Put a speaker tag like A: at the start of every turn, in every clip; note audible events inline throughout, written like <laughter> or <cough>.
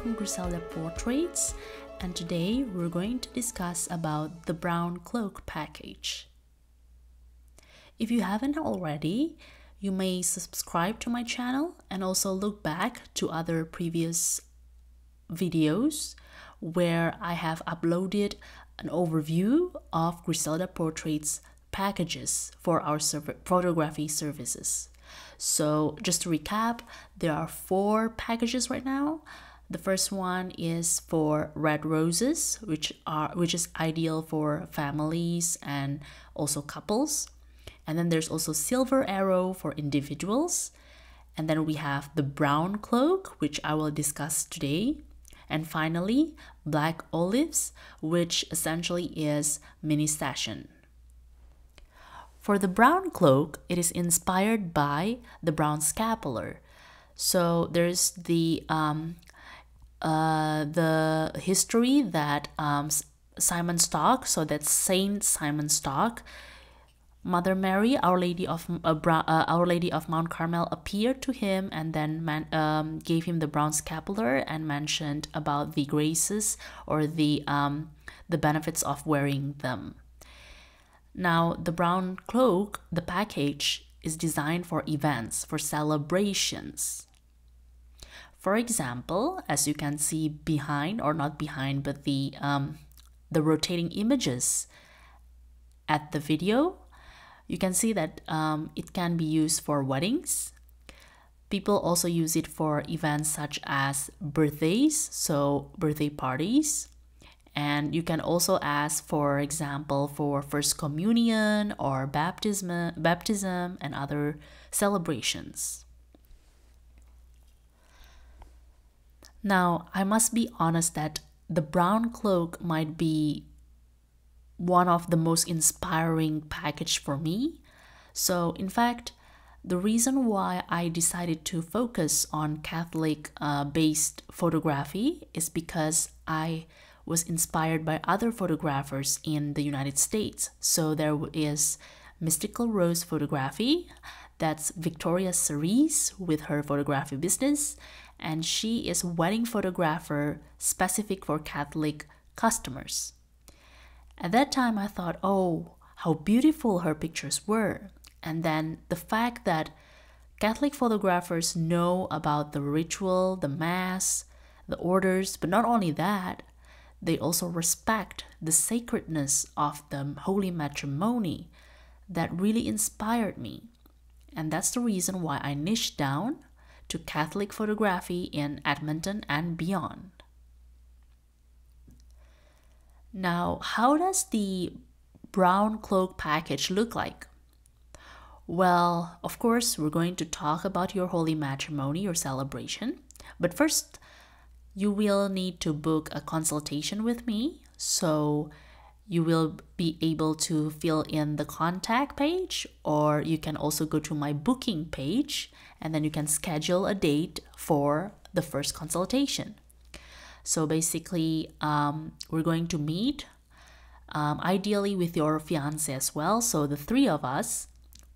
A: from Griselda Portraits and today we're going to discuss about the brown cloak package. If you haven't already, you may subscribe to my channel and also look back to other previous videos where I have uploaded an overview of Griselda Portraits packages for our photography services. So just to recap, there are four packages right now. The first one is for red roses, which are which is ideal for families and also couples. And then there's also silver arrow for individuals. And then we have the brown cloak, which I will discuss today. And finally, black olives, which essentially is mini session. For the brown cloak, it is inspired by the brown scapular. So there's the um, uh, the history that um, Simon Stock, so that's Saint Simon Stock, Mother Mary, Our Lady of uh, uh, Our Lady of Mount Carmel, appeared to him and then man, um, gave him the brown scapular and mentioned about the graces or the um, the benefits of wearing them. Now, the brown cloak, the package, is designed for events, for celebrations. For example, as you can see behind, or not behind, but the, um, the rotating images at the video, you can see that um, it can be used for weddings. People also use it for events such as birthdays, so birthday parties, and you can also ask, for example, for First Communion or baptism, baptism and other celebrations. Now, I must be honest that the brown cloak might be one of the most inspiring package for me. So, in fact, the reason why I decided to focus on Catholic uh, based photography is because I was inspired by other photographers in the United States. So there is Mystical Rose Photography, that's Victoria Cerise with her photography business, and she is wedding photographer specific for Catholic customers. At that time, I thought, oh, how beautiful her pictures were. And then the fact that Catholic photographers know about the ritual, the Mass, the orders, but not only that, they also respect the sacredness of the holy matrimony that really inspired me. And that's the reason why I niched down to Catholic photography in Edmonton and beyond. Now, how does the brown cloak package look like? Well, of course, we're going to talk about your holy matrimony or celebration. But first, you will need to book a consultation with me. So you will be able to fill in the contact page, or you can also go to my booking page and then you can schedule a date for the first consultation. So basically, um, we're going to meet um, ideally with your fiance as well. So the three of us,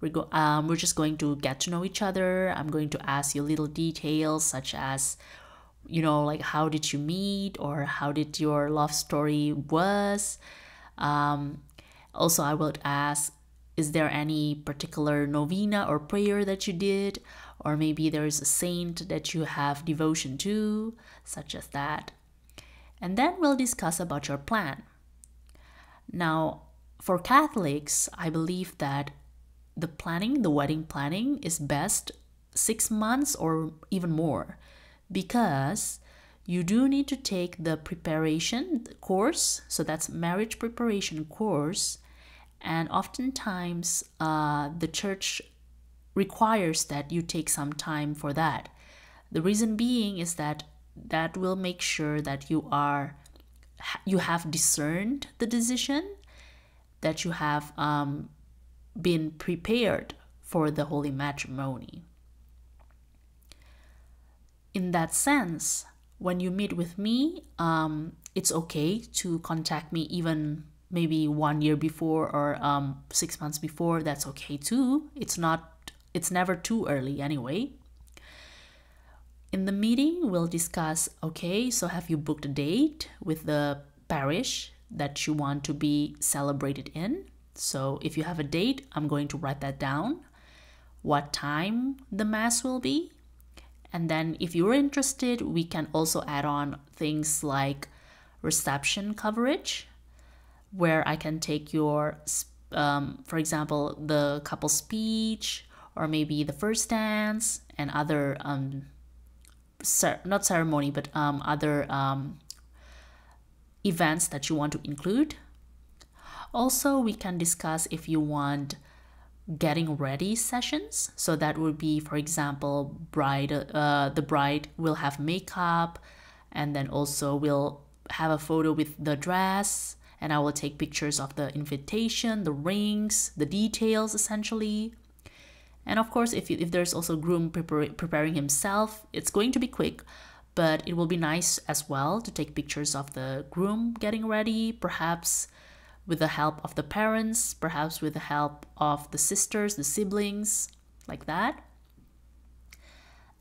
A: we're, go- um, we're just going to get to know each other. I'm going to ask you little details such as you know like how did you meet or how did your love story was um, also i would ask is there any particular novena or prayer that you did? Or maybe there's a saint that you have devotion to such as that. And then we'll discuss about your plan. Now for catholics i believe that the planning the wedding planning is best six months or even more. Because you do need to take the preparation course so that's marriage preparation course and oftentimes uh, the church requires that you take some time for that. The reason being is that that will make sure that you are you have discerned the decision that you have um, been prepared for the holy matrimony. In that sense, when you meet with me, um, it's okay to contact me even maybe one year before or um, six months before. That's okay too. It's not. It's never too early anyway. in the meeting, we'll discuss okay, so have you booked a date with the parish that you want to be celebrated in? So if you have a date, I'm going to write that down. What time the Mass will be. And then if you're interested, we can also add on things like reception coverage, where I can take your, um, for example, the couple speech or maybe the first dance and other um, cer- not ceremony, but um, other um, events that you want to include. Also, we can discuss if you want getting ready sessions. So that would be, for example, bride. Uh, the bride will have makeup, and then also we'll have a photo with the dress, and I will take pictures of the invitation, the rings, the details, essentially. And of course, if, if there's also groom preparing himself, it's going to be quick, but it will be nice as well to take pictures of the groom getting ready, perhaps with the help of the parents, perhaps with the help of the sisters, the siblings, like that.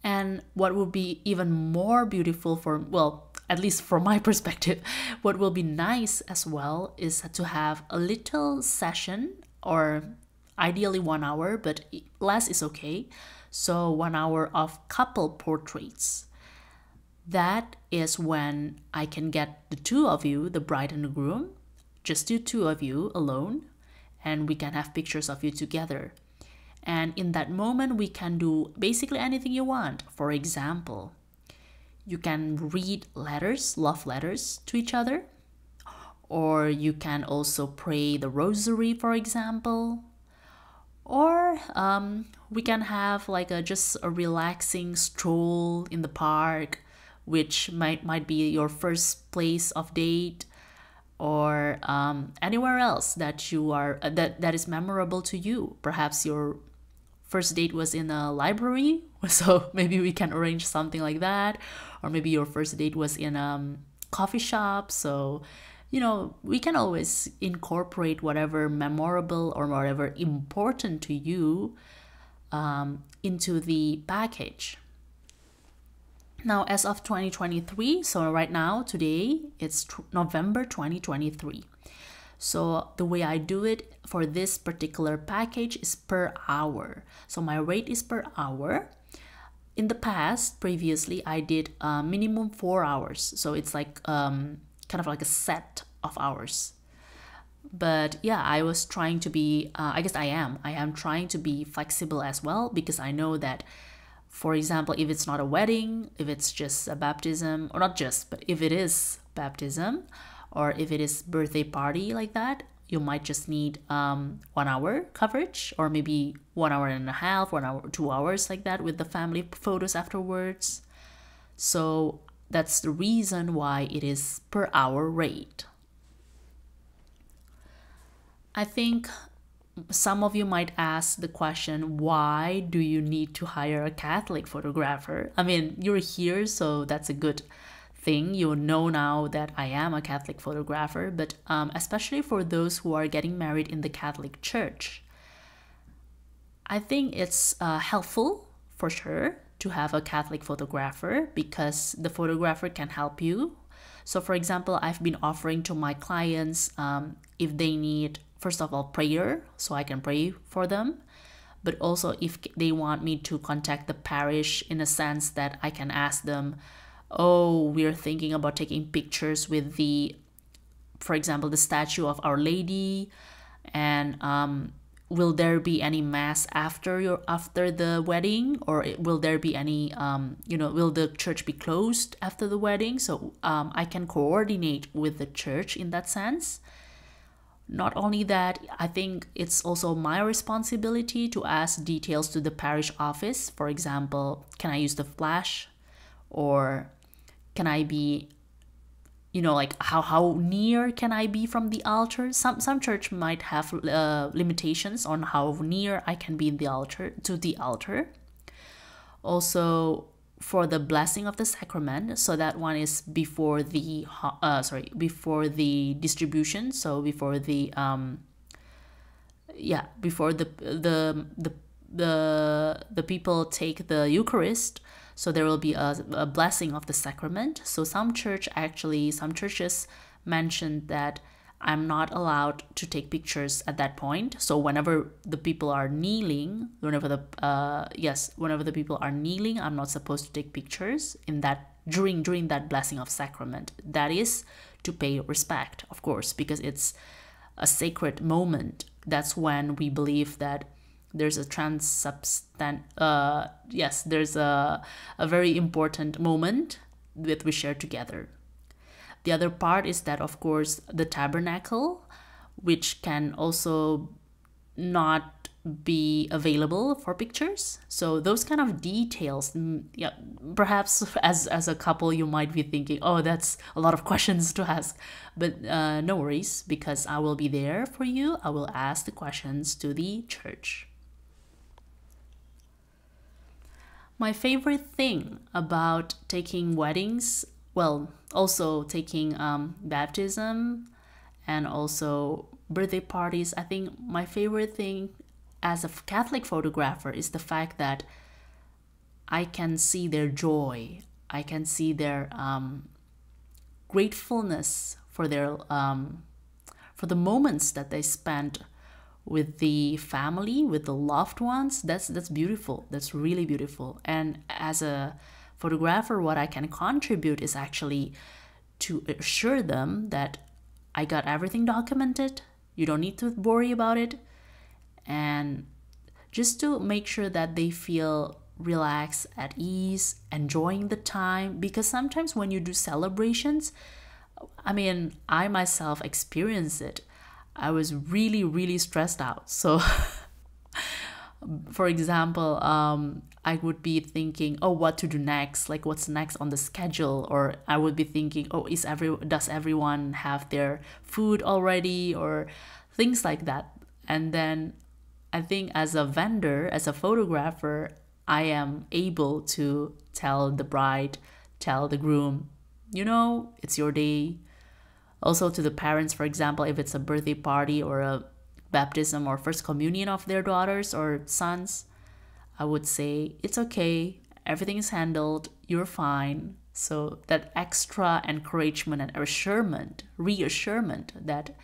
A: And what will be even more beautiful for, well, at least from my <laughs> perspective, what will be nice as well is to have a little session or ideally one hour, but less is okay. So, one hour of couple portraits. That is when I can get the two of you, the bride and the groom, just the two of you alone, and we can have pictures of you together. And in that moment, we can do basically anything you want. For example, you can read letters, love letters to each other, or you can also pray the rosary, for example, or um, we can have like a just a relaxing stroll in the park which might might be your first place of date or um, anywhere else that you are uh, that that is memorable to you perhaps your first date was in a library <laughs> so maybe we can arrange something like that or maybe your first date was in a um, coffee shop so you know, we can always incorporate whatever memorable or whatever important to you um, into the package. Now, as of 2023, so right now, today, it's November 2023. So the way I do it for this particular package is per hour. So my rate is per hour. In the past, previously, I did uh, minimum four hours. So it's like um, kind of like a set of hours but yeah i was trying to be uh, i guess i am i am trying to be flexible as well because i know that for example if it's not a wedding if it's just a baptism or not just but if it is baptism or if it is birthday party like that you might just need um, one hour coverage or maybe one hour and a half one hour two hours like that with the family photos afterwards so that's the reason why it is per hour rate. I think some of you might ask the question why do you need to hire a Catholic photographer? I mean, you're here, so that's a good thing. You know now that I am a Catholic photographer, but um, especially for those who are getting married in the Catholic Church, I think it's uh, helpful for sure to have a Catholic photographer because the photographer can help you. So, for example, I've been offering to my clients um, if they need, first of all, prayer, so I can pray for them. But also, if they want me to contact the parish in a sense that I can ask them, oh, we're thinking about taking pictures with the, for example, the statue of Our Lady, and um, will there be any mass after your after the wedding? Or will there be any um, you know will the church be closed after the wedding? So um, i can coordinate with the church in that sense not only that i think it's also my responsibility to ask details to the parish office. For example can i use the flash? Or can i be you know like how how near can i be from the altar? Some some church might have uh, limitations on how near i can be in the altar to the altar. Also for the blessing of the sacrament. So that one is before the uh, sorry before the distribution. So before the um yeah before the the the the the people take the eucharist. So there will be a, a blessing of the sacrament. So some church actually, some churches mentioned that I'm not allowed to take pictures at that point. So whenever the people are kneeling, whenever the uh, yes, whenever the people are kneeling, I'm not supposed to take pictures in that during during that blessing of sacrament. That is to pay respect, of course, because it's a sacred moment. That's when we believe that there's a transubstant uh yes there's a a very important moment that we share together the other part is that of course the tabernacle which can also not be available for pictures. So those kind of details mm, yeah perhaps <laughs> as as a couple you might be thinking oh that's a lot of questions to ask. But uh, no worries because i will be there for you. I will ask the questions to the church. My favorite thing about taking weddings, well, also taking um, baptism and also birthday parties, I think my favorite thing as a Catholic photographer is the fact that I can see their joy, I can see their um, gratefulness for their um, for the moments that they spent with the family with the loved ones. That's that's beautiful. That's really beautiful. And as a photographer what i can contribute is actually to assure them that i got everything documented. You don't need to worry about it. And just to make sure that they feel relaxed at ease enjoying the time because sometimes when you do celebrations i mean i myself experience it. I was really, really stressed out. So, <laughs> for example, um, I would be thinking, oh, what to do next? Like, what's next on the schedule? Or I would be thinking, oh, is every does everyone have their food already? Or things like that. And then I think as a vendor, as a photographer, I am able to tell the bride, tell the groom, you know, it's your day also to the parents, for example, if it's a birthday party or a baptism or first communion of their daughters or sons, I would say it's okay, everything is handled, you're fine. So that extra encouragement and assurement, reassurement that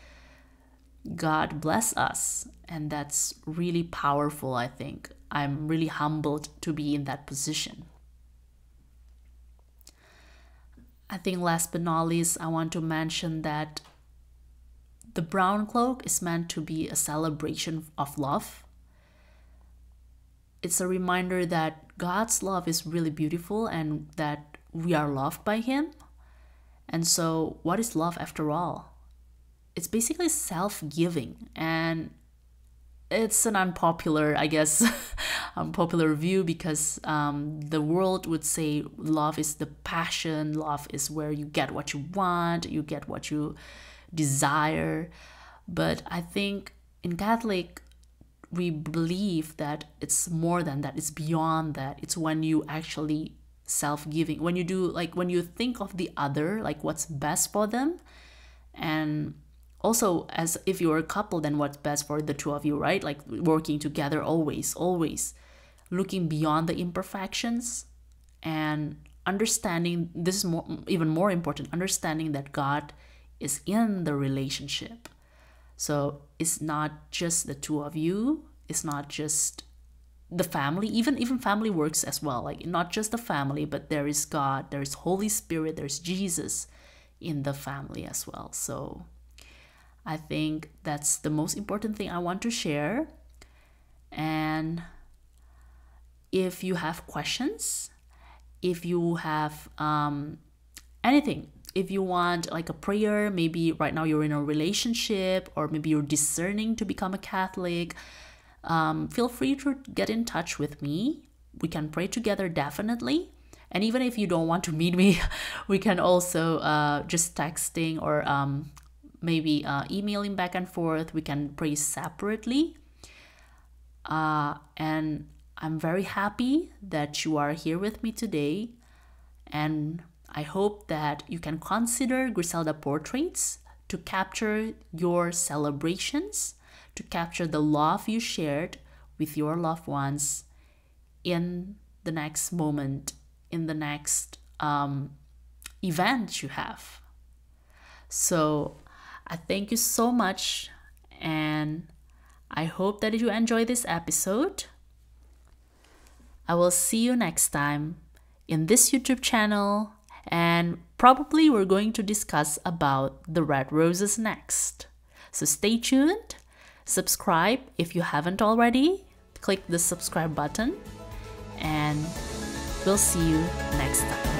A: God bless us. And that's really powerful, I think. I'm really humbled to be in that position. I think last but not least, I want to mention that the brown cloak is meant to be a celebration of love. It's a reminder that God's love is really beautiful and that we are loved by Him. And so, what is love after all? It's basically self giving and it's an unpopular, I guess, <laughs> unpopular view because um, the world would say love is the passion, love is where you get what you want, you get what you desire. But I think in Catholic, we believe that it's more than that, it's beyond that. It's when you actually self giving, when you do, like, when you think of the other, like what's best for them, and also as if you're a couple then what's best for the two of you right? Like working together always always. Looking beyond the imperfections and understanding this is more even more important understanding that god is in the relationship. So it's not just the two of you. It's not just the family. Even even family works as well. Like not just the family but there is god there is holy spirit there's jesus in the family as well. So I think that's the most important thing I want to share. And if you have questions, if you have um, anything, if you want like a prayer, maybe right now you're in a relationship or maybe you're discerning to become a Catholic, um, feel free to get in touch with me. We can pray together definitely. And even if you don't want to meet me, <laughs> we can also uh, just texting or um, maybe uh, emailing back and forth. We can pray separately. Uh, and I'm very happy that you are here with me today. And I hope that you can consider Griselda portraits to capture your celebrations, to capture the love you shared with your loved ones in the next moment in the next um, event you have. So I thank you so much and I hope that you enjoy this episode. I will see you next time in this YouTube channel and probably we're going to discuss about the red roses next. So stay tuned, subscribe if you haven't already, click the subscribe button and we'll see you next time.